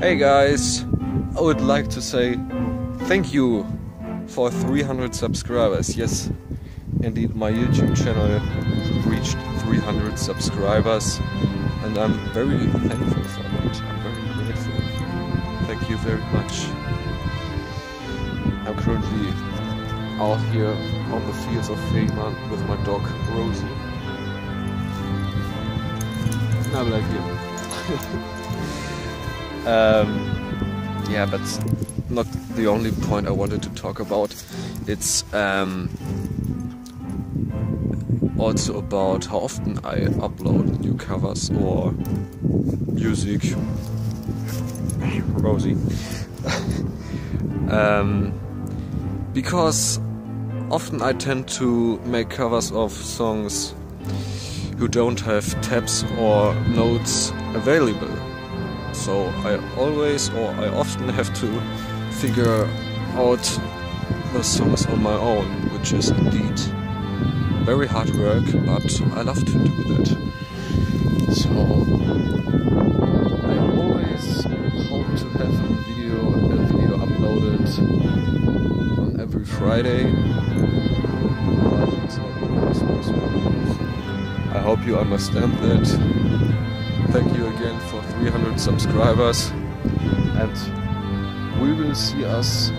Hey guys, I would like to say thank you for 300 subscribers. Yes, indeed, my YouTube channel reached 300 subscribers, and I'm very thankful for that. I'm very grateful. Thank you very much. I'm currently out here on the fields of Fehmarn with my dog Rosie. I like you. Um, yeah, but not the only point I wanted to talk about. It's um, also about how often I upload new covers or music. Rosie. um, because often I tend to make covers of songs who don't have tabs or notes available so I always or I often have to figure out the songs on my own, which is indeed very hard work, but I love to do that. So I always hope to have a video a video uploaded on every Friday. But it's not possible. I hope you understand that. Thank you again for 300 subscribers. And we will see us